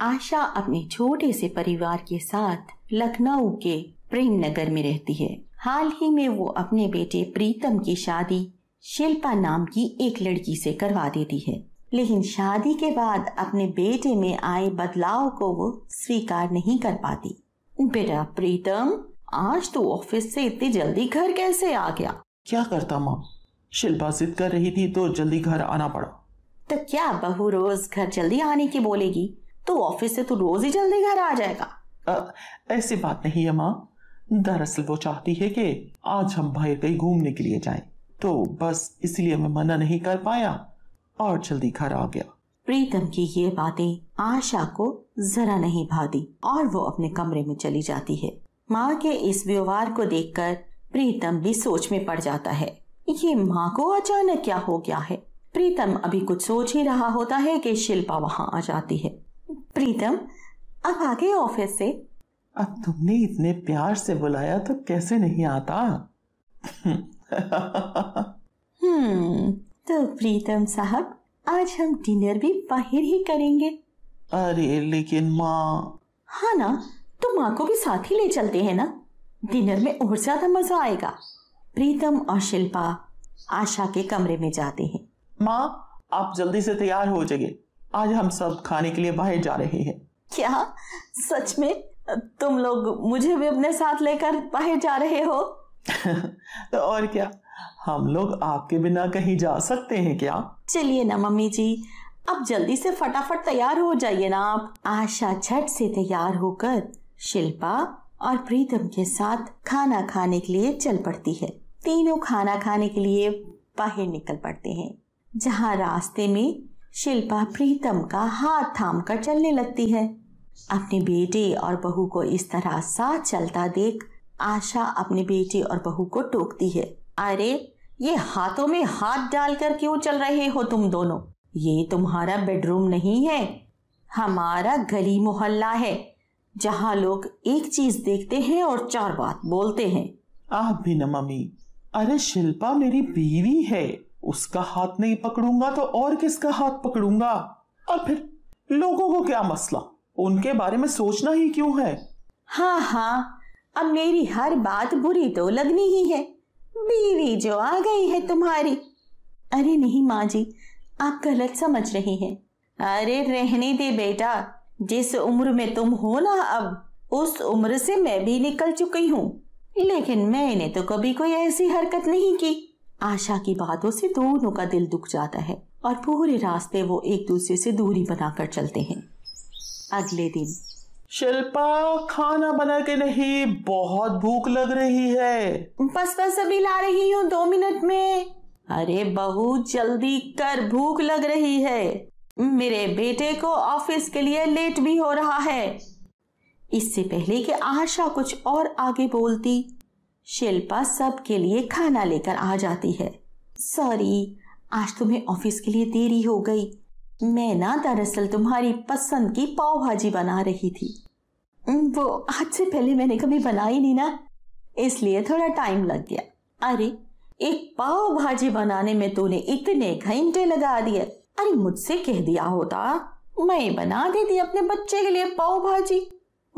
आशा अपने छोटे से परिवार के साथ लखनऊ के प्रेम नगर में रहती है। हाल ही में वो अपने बेटे प्रीतम की शादी शिल्पा नाम की एक लड़की से करवा देती है। लेकिन शादी के बाद अपने बेटे में आए बदलाव को वो स्वीकार नहीं कर पाती। बेटा प्रीतम आज तो ऑफ़िस से इतनी जल्दी घर कैसे आ गया? क्या करता माँ? शिल्पा जिद कर रही थी तो जल्दी घर आना पड़ा। तो क्या बहू रोज घर जल्दी आने की बोलेगी? तो ऑफ़िस से तो रोज ही जल्दी घर आ जाएगा। आ, ऐसी बात नहीं है माँ। दरअसल वो चाहती है कि आज हम बाहर कहीं घूमने के लिए जाएँ। तो बस इसलिए मैं मना नहीं कर पाया और जल्दी घर आ गया। प्रीतम की ये बातें आशा को जरा नहीं भाती और वो अपने कमरे में चली जाती है। माँ के इस व्यवहार को देखकर प्रीतम भी सोच में पड़ जाता है। ये माँ को अचानक क्या हो गया है? प्रीतम अभी कुछ सोच ही रहा होता है कि शिल्पा वहाँ आ जाती है। प्रीतम अब आ गए ऑफ़िस से। अब तुमने इतने प्यार से बुलाया तो कैसे नहीं आता? हम्म तो प्रीतम साहब आज हम डिनर भी बाहर ही करेंगे। अरे लेकिन माँ। हाँ ना तो माँ को भी साथ ही ले चलते हैं ना। डिनर में और ज़्यादा मज़ा आएगा। प्रीतम और शिल्पा आशा के कमरे में जाते हैं। माँ आप जल्दी से तैयार हो जाइए। आज हम सब खाने के लिए बाहर जा रहे हैं। क्या? सच में? तुम लोग मुझे भी अपने साथ लेकर बाहर जा रहे हो? तो और क्या? हम लोग आपके बिना कहीं जा सकते हैं क्या? चलिए ना मम्मी जी। अब जल्दी से फटाफट तैयार हो जाइए ना आप। आशा झट से तैयार होकर शिल्पा और प्रीतम के साथ खाना खाने के लिए चल पड़ती है। तीनों खाना खाने के लिए बाहर निकल पड़ते हैं जहाँ रास्ते में शिल्पा प्रीतम का हाथ थाम कर चलने लगती है। अपने बेटे और बहू को इस तरह साथ चलता देख आशा अपने बेटे और बहू को टोकती है। अरे, ये हाथों में हाथ डालकर क्यों चल रहे हो तुम दोनों? ये तुम्हारा बेडरूम नहीं है। हमारा गली मोहल्ला है, जहाँ लोग एक चीज़ देखते हैं और चार बात बोलते हैं। आप भी न मम्मी। अरे शिल्पा, मेरी बीवी है। उसका हाथ नहीं पकड़ूँगा तो और किसका हाथ पकड़ूँगा? और फिर लोगों को क्या मसला? उनके बारे में सोचना ही क्यों है? हाँ हाँ। अब मेरी हर बात बुरी तो लगनी ही है। बीवी जो आ गई है तुम्हारी। अरे नहीं, माँ जी, आप गलत समझ रही हैं। अरे रहने दे बेटा। जिस उम्र में तुम हो ना अब, उस उम्र से मैं भी निकल चुकी हूँ। लेकिन मैंने तो कभी कोई ऐसी हरकत नहीं की। आशा की बातों से दोनों का दिल दुख जाता है और पूरे रास्ते वो एक दूसरे से दूरी बनाकर चलते हैं। अगले दिन। शिल्पा खाना बना के नहीं बहुत भूख लग रही है। बस बस अभी ला रही हूँ दो मिनट में। अरे बहू जल्दी कर भूख लग रही है। मेरे बेटे को ऑफ़िस के लिए लेट भी हो रहा है। इससे पहले कि आशा कुछ और आगे बोलती शिल्पा सबके लिए खाना लेकर आ जाती है। सॉरी, आज तुम्हें ऑफ़िस के लिए देरी हो गई। मैं ना दरअसल तुम्हारी पसंद की पाव भाजी बना रही थी। वो आज से पहले मैंने कभी बनाई नहीं ना, इसलिए थोड़ा टाइम लग गया। अरे, एक पाव भाजी बनाने में तूने इतने घंटे लगा दिए। अरे, मुझसे कह दिया होता, मैं बना देती अपने बच्चे के लिए पाव भाजी।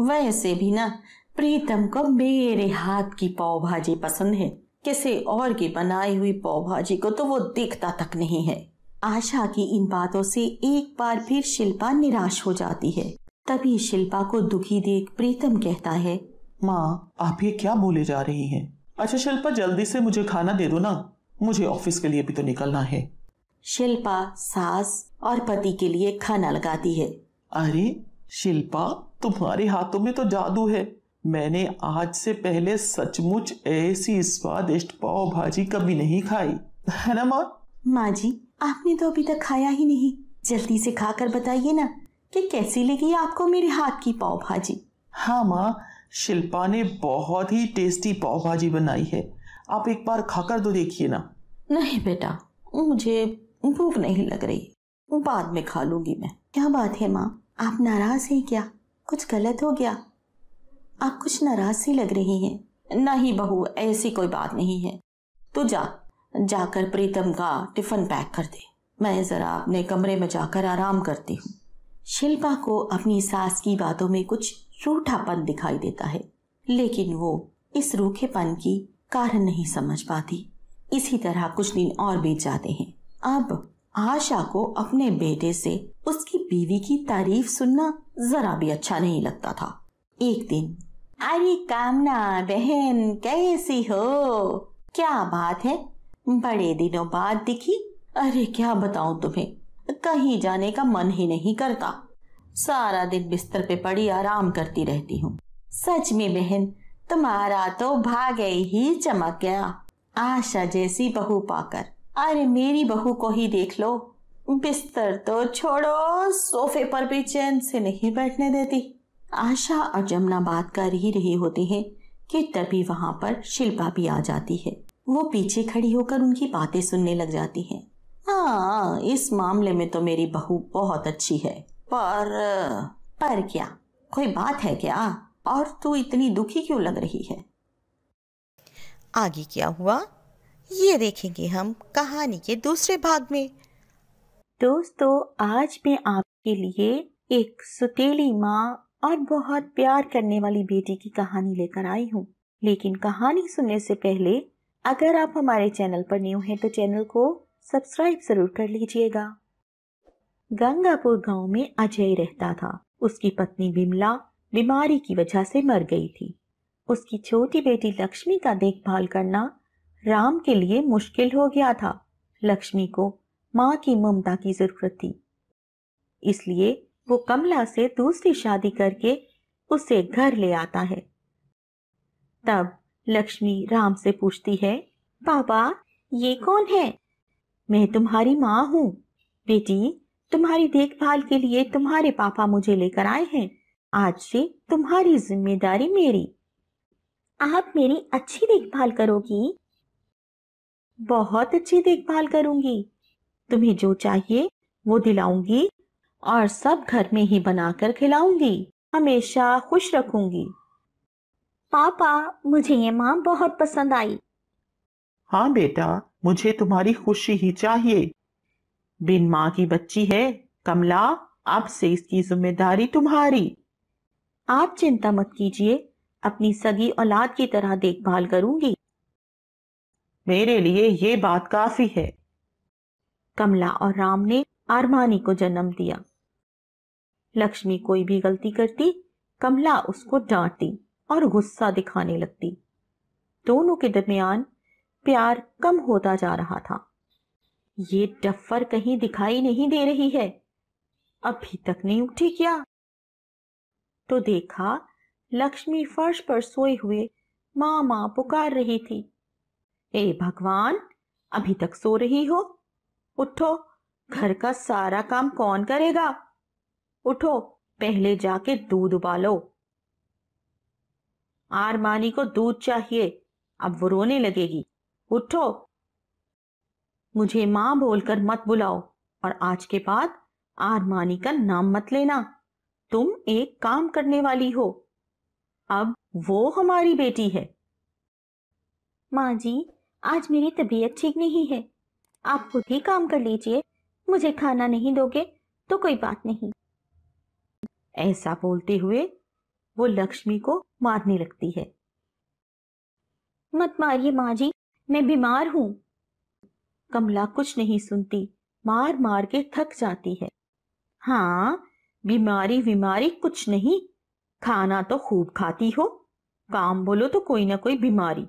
वैसे भी ना प्रीतम को मेरे हाथ की पाव भाजी पसंद है। किसी और की बनाई हुई पाव भाजी को तो वो दिखता तक नहीं है। आशा की इन बातों से एक बार फिर शिल्पा निराश हो जाती है। तभी शिल्पा को दुखी देख प्रीतम कहता है, माँ, आप ये क्या बोले जा रही हैं? अच्छा शिल्पा, जल्दी से मुझे खाना दे दो ना। मुझे ऑफ़िस के लिए भी तो निकलना है। शिल्पा सास और पति के लिए खाना लगाती है। अरे, शिल्पा, तुम्हारे हाथों में तो जादू है। मैंने आज से पहले सचमुच ऐसी स्वादिष्ट पाव भाजी कभी नहीं खाई। है ना माँ? माँ जी आपने तो अभी तक खाया ही नहीं। जल्दी से खाकर बताइए ना कि कैसी लगी आपको मेरे हाथ की पाव भाजी हाँ माँ। शिल्पा ने बहुत ही टेस्टी पाव भाजी बनाई है। आप एक बार खाकर तो देखिए ना। नहीं बेटा मुझे भूख नहीं लग रही। बाद में खा लूँगी मैं। क्या बात है माँ? आप नाराज़ हैं क्या? कुछ गलत हो गया? आप कुछ नाराज़ सी लग रही हैं। नहीं बहू, ऐसी कोई बात नहीं है। तो जा, जाकर प्रीतम का टिफ़िन पैक कर दे। मैं जरा अपने कमरे में जाकर आराम करती हूँ। शिल्पा को अपनी सास की बातों में कुछ रूठापन दिखाई देता है, लेकिन वो इस रूखेपन की कारण नहीं समझ पाती। इसी तरह कुछ दिन और बीत जाते हैं। अब आशा को अपने बेटे से उसकी बीवी की तारीफ़ सुनना जरा भी अच्छा नहीं लगता था। एक दिन अरे कामना, बहन, कैसी हो? क्या बात है? बड़े दिनों बाद दिखी। अरे क्या बताऊँ तुम्हें? कहीं जाने का मन ही नहीं करता। सारा दिन बिस्तर पे पड़ी आराम करती रहती हूँ। सच में, बहन, तुम्हारा तो भाग्य ही चमक गया। आशा जैसी बहू पाकर। अरे मेरी बहू को ही देख लो। बिस्तर तो छोड़ो, सोफे पर भी चैन से नहीं बैठने देती। आशा और जमुना बात कर ही रहे होते है कि तभी वहाँ पर शिल्पा भी आ जाती है। वो पीछे खड़ी होकर उनकी बातें सुनने लग जाती है। हाँ इस मामले में तो मेरी बहू बहुत अच्छी है पर पर क्या? कोई बात है क्या? और तू इतनी दुखी क्यों लग रही है? आगे क्या हुआ? ये देखेंगे हम कहानी के दूसरे भाग में। दोस्तों आज मैं आपके लिए एक सुतेली माँ और बहुत प्यार करने वाली बेटी की कहानी लेकर आई हूँ। लेकिन कहानी सुनने से पहले, अगर आप हमारे चैनल पर न्यू हैं तो चैनल को सब्सक्राइब ज़रूर कर लीजिएगा। गंगापुर गाँव में अजय रहता था। उसकी पत्नी विमला बीमारी की वजह से मर गई थी। उसकी छोटी बेटी लक्ष्मी का देखभाल करना राम के लिए मुश्किल हो गया था। लक्ष्मी को माँ की ममता की ज़रूरत थी। इसलिए वो कमला से दूसरी शादी करके उसे घर ले आता है। तब लक्ष्मी राम से पूछती है पापा ये कौन है? मैं तुम्हारी माँ हूँ। बेटी, तुम्हारी देखभाल के लिए तुम्हारे पापा मुझे लेकर आए हैं। आज से तुम्हारी ज़िम्मेदारी मेरी। आप मेरी अच्छी देखभाल करोगी। बहुत अच्छी देखभाल करूँगी। तुम्हें जो चाहिए, वो दिलाऊँगी। और सब घर में ही बनाकर खिलाऊँगी। हमेशा खुश रखूँगी। पापा मुझे ये माँ बहुत पसंद आई। हाँ बेटा मुझे तुम्हारी खुशी ही चाहिए। बिन माँ की बच्ची है कमला अब से इसकी ज़िम्मेदारी तुम्हारी। आप चिंता मत कीजिए अपनी सगी औलाद की तरह देखभाल करूँगी। मेरे लिए ये बात काफ़ी है। कमला और राम ने आरमानी को जन्म दिया। लक्ष्मी कोई भी गलती करती, कमला उसको डांटती और गुस्सा दिखाने लगती। दोनों के दरमियान प्यार कम होता जा रहा था। ये डफर कहीं दिखाई नहीं दे रही है। अभी तक नहीं उठी क्या? तो देखा, लक्ष्मी फर्श पर सोए हुए माँ माँ पुकार रही थी। ए भगवान, अभी तक सो रही हो? उठो, घर का सारा काम कौन करेगा? उठो, पहले जाके दूध उबालो। आरमानी को दूध चाहिए। अब वो रोने लगेगी। उठो। मुझे माँ बोलकर मत बुलाओ और आज के बाद आरमानी का नाम मत लेना। तुम एक काम करने वाली हो। अब वो हमारी बेटी है। माँ जी, आज मेरी तबीयत ठीक नहीं है। आप खुद ही काम कर लीजिए। मुझे खाना नहीं दोगे तो कोई बात नहीं। ऐसा बोलते हुए वो लक्ष्मी को मारने लगती है। मत मारिए माँ जी, मैं बीमार हूँ। कमला कुछ नहीं सुनती, मार मार के थक जाती है। हाँ बीमारी बीमारी कुछ नहीं, खाना तो खूब खाती हो, काम बोलो तो कोई ना कोई बीमारी।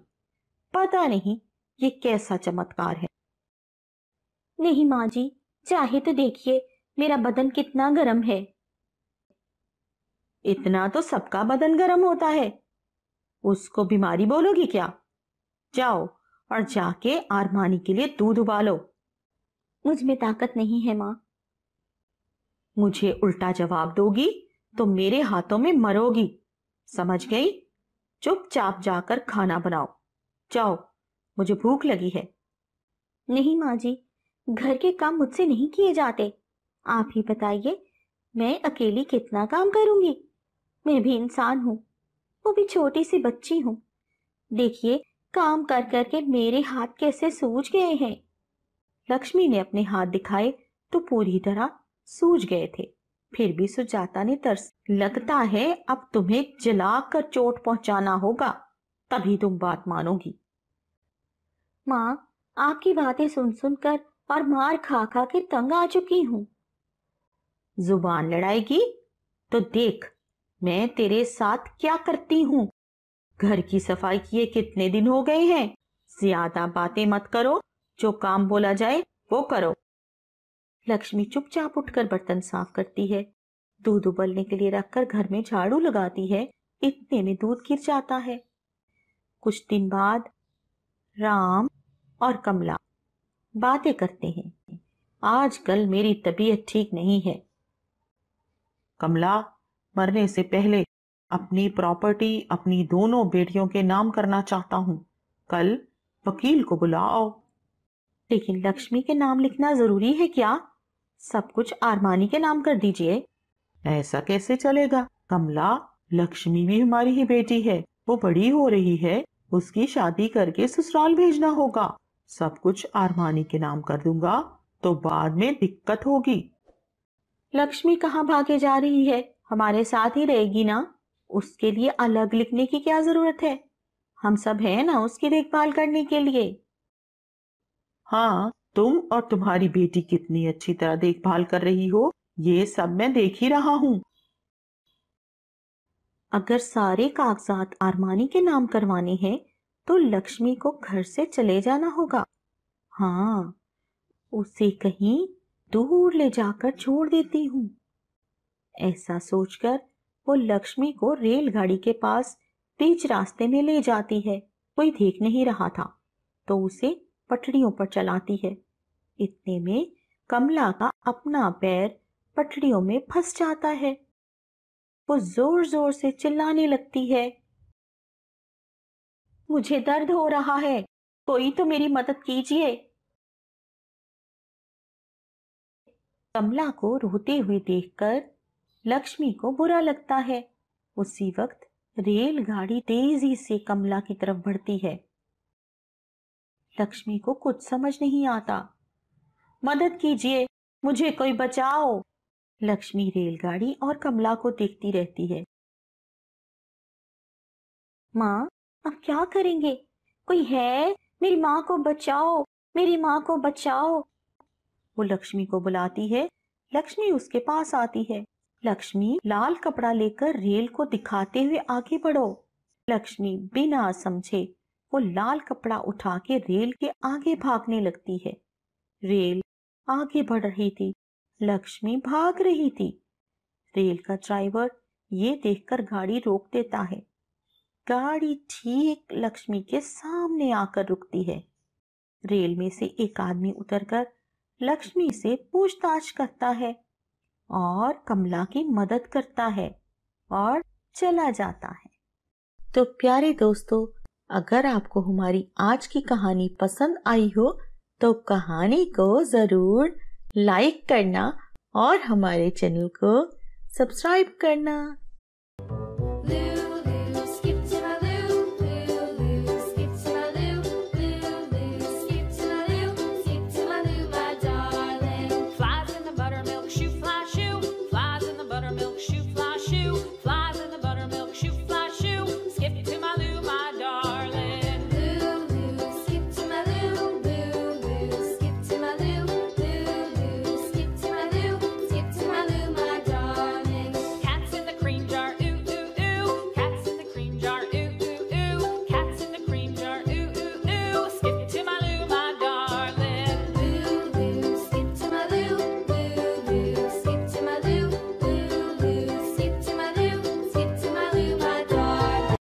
पता नहीं ये कैसा चमत्कार है। नहीं माँ जी, चाहे तो देखिए, मेरा बदन कितना गर्म है। इतना तो सबका बदन गर्म होता है। उसको बीमारी बोलोगी क्या? जाओ और जाके आरमानी के लिए दूध उबालो। मुझमें ताकत नहीं है माँ। मुझे उल्टा जवाब दोगी तो मेरे हाथों में मरोगी। समझ गई? चुपचाप जाकर खाना बनाओ। जाओ मुझे भूख लगी है। नहीं माँ जी घर के काम मुझसे नहीं किए जाते। आप ही बताइए मैं अकेली कितना काम करूँगी? मैं भी इंसान हूँ। वो भी छोटी सी बच्ची हूँ। देखिए, काम कर कर के मेरे हाथ कैसे सूज गए हैं। लक्ष्मी ने अपने हाथ दिखाए तो पूरी तरह सूज गए थे। फिर भी सुजाता ने तरस, लगता है अब तुम्हें जलाकर चोट पहुंचाना होगा, तभी तुम बात मानोगी। माँ, आपकी बातें सुन सुनकर और मार खा खा के तंग आ चुकी हूँ। ज़ुबान लड़ाएगी? तो देख मैं तेरे साथ क्या करती हूँ? घर की सफ़ाई किए कितने दिन हो गए हैं? ज़्यादा बातें मत करो। जो काम बोला जाए, वो करो। लक्ष्मी चुपचाप उठकर बर्तन साफ़ करती है। दूध उबलने के लिए रखकर घर में झाड़ू लगाती है। इतने में दूध गिर जाता है। कुछ दिन बाद राम और कमला बातें करते हैं। आजकल मेरी तबीयत ठीक नहीं है। कमला मरने से पहले अपनी प्रॉपर्टी अपनी दोनों बेटियों के नाम करना चाहता हूँ। कल वकील को बुलाओ। लेकिन लक्ष्मी के नाम लिखना ज़रूरी है क्या? सब कुछ आरमानी के नाम कर दीजिए। ऐसा कैसे चलेगा? कमला लक्ष्मी भी हमारी ही बेटी है। वो बड़ी हो रही है। उसकी शादी करके ससुराल भेजना होगा। सब कुछ आरमानी के नाम कर दूँगा तो बाद में दिक्कत होगी। लक्ष्मी कहाँ भागे जा रही है? हमारे साथ ही रहेगी ना? उसके लिए अलग लिखने की क्या ज़रूरत है? हम सब हैं ना उसकी देखभाल करने के लिए। हाँ तुम और तुम्हारी बेटी कितनी अच्छी तरह देखभाल कर रही हो ये सब मैं देख ही रहा हूँ। अगर सारे कागजात आरमानी के नाम करवाने हैं तो लक्ष्मी को घर से चले जाना होगा। हाँ उसे कहीं दूर ले जाकर छोड़ देती हूँ। ऐसा सोचकर वो लक्ष्मी को रेलगाड़ी के पास बीच रास्ते में ले जाती है। कोई देख नहीं रहा था तो उसे पटड़ियों पर चलाती है। इतने में कमला का अपना पैर पटड़ियों में फंस जाता है। वो ज़ोर ज़ोर से चिल्लाने लगती है। मुझे दर्द हो रहा है, कोई तो मेरी मदद कीजिए। कमला को रोते हुए देखकर लक्ष्मी को बुरा लगता है। उसी वक्त रेलगाड़ी तेज़ी से कमला की तरफ़ बढ़ती है। लक्ष्मी को कुछ समझ नहीं आता। मदद कीजिए, मुझे कोई बचाओ। लक्ष्मी रेलगाड़ी और कमला को देखती रहती है। माँ, अब क्या करेंगे? कोई है? मेरी माँ को बचाओ, मेरी माँ को बचाओ। वो लक्ष्मी को बुलाती है। लक्ष्मी उसके पास आती है। लक्ष्मी, लाल कपड़ा लेकर रेल को दिखाते हुए आगे बढ़ो। लक्ष्मी बिना समझे वो लाल कपड़ा उठा के रेल के आगे भागने लगती है। रेल आगे बढ़ रही थी। लक्ष्मी भाग रही थी। रेल का ड्राइवर ये देखकर गाड़ी रोक देता है। गाड़ी ठीक लक्ष्मी के सामने आकर रुकती है। रेल में से एक आदमी उतरकर लक्ष्मी से पूछताछ करता है। और कमला की मदद करता है और चला जाता है। तो प्यारे दोस्तों, अगर आपको हमारी आज की कहानी पसंद आई हो तो कहानी को ज़रूर लाइक करना और हमारे चैनल को सब्सक्राइब करना।